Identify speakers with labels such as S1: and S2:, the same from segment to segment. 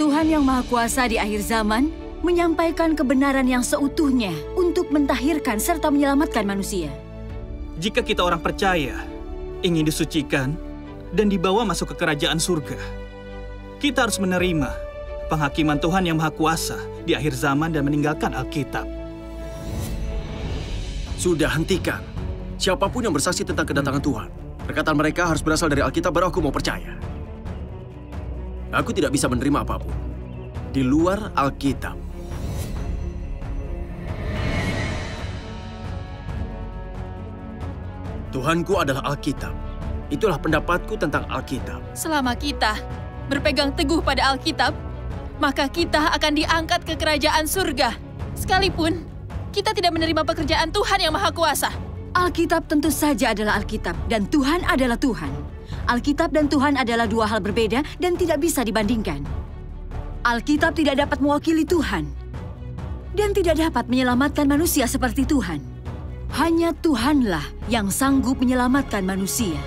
S1: Tuhan yang Maha Kuasa di akhir zaman menyampaikan kebenaran yang seutuhnya untuk mentahirkan serta menyelamatkan manusia.
S2: Jika kita orang percaya, ingin disucikan, dan dibawa masuk ke kerajaan surga, kita harus menerima penghakiman Tuhan yang Maha Kuasa di akhir zaman dan meninggalkan Alkitab.
S3: Sudah hentikan. Siapa pun yang bersaksi tentang kedatangan Tuhan, perkataan mereka harus berasal dari Alkitab baru aku mau percaya. Aku tidak bisa menerima apa pun di luar Alkitab. Tuhanku adalah Alkitab. Itulah pendapatku tentang Alkitab.
S4: Selama kita berpegang teguh pada Alkitab, maka kita akan diangkat ke kerajaan surga. Sekalipun kita tidak menerima pekerjaan Tuhan yang Maha Kuasa.
S1: Alkitab tentu saja adalah Alkitab dan Tuhan adalah Tuhan. Alkitab dan Tuhan adalah dua hal berbeda dan tidak bisa dibandingkan. Alkitab tidak dapat mewakili Tuhan dan tidak dapat menyelamatkan manusia seperti Tuhan. Hanya Tuhanlah yang sanggup menyelamatkan manusia.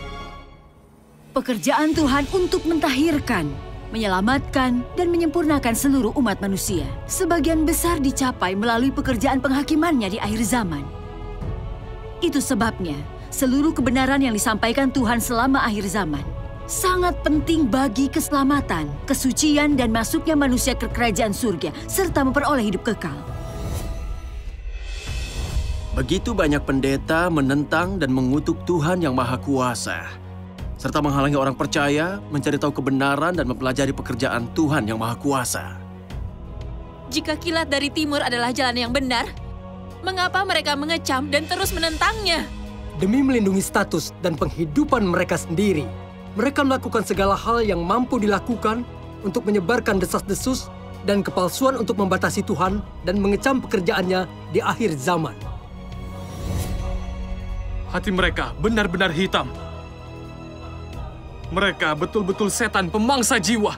S1: Pekerjaan Tuhan untuk mentahirkan, menyelamatkan, dan menyempurnakan seluruh umat manusia. Sebagian besar dicapai melalui pekerjaan penghakimannya di akhir zaman. Itu sebabnya seluruh kebenaran yang disampaikan Tuhan selama akhir zaman sangat penting bagi keselamatan, kesucian, dan masuknya manusia ke kerajaan surga, serta memperoleh hidup kekal.
S3: Begitu banyak pendeta menentang dan mengutuk Tuhan yang Maha Kuasa, serta menghalangi orang percaya mencari tahu kebenaran dan mempelajari pekerjaan Tuhan yang Maha Kuasa.
S4: Jika kilat dari timur adalah jalan yang benar, mengapa mereka mengecam dan terus menentangnya?
S5: Demi melindungi status dan penghidupan mereka sendiri, mereka melakukan segala hal yang mampu dilakukan untuk menyebarkan desas-desus dan kepalsuan untuk membatasi Tuhan dan mengecam pekerjaannya di akhir zaman.
S6: Hati mereka benar-benar hitam. Mereka betul-betul setan pemangsa jiwa.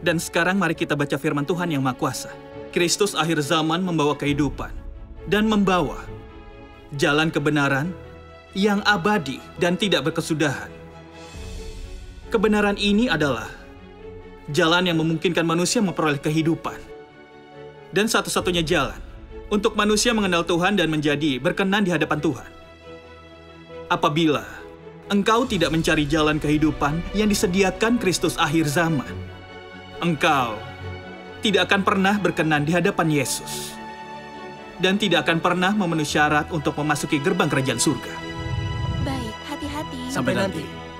S2: Dan sekarang mari kita baca firman Tuhan yang Maha Kuasa. Kristus akhir zaman membawa kehidupan dan membawa jalan kebenaran yang abadi dan tidak berkesudahan. Kebenaran ini adalah jalan yang memungkinkan manusia memperoleh kehidupan. Dan satu-satunya jalan untuk manusia mengenal Tuhan dan menjadi berkenan di hadapan Tuhan. Apabila engkau tidak mencari jalan kehidupan yang disediakan Kristus akhir zaman, engkau tidak akan pernah berkenan di hadapan Yesus dan tidak akan pernah memenuhi syarat untuk memasuki gerbang kerajaan surga.
S4: Baik, hati-hati.
S3: Sampai
S5: nanti.
S3: nanti.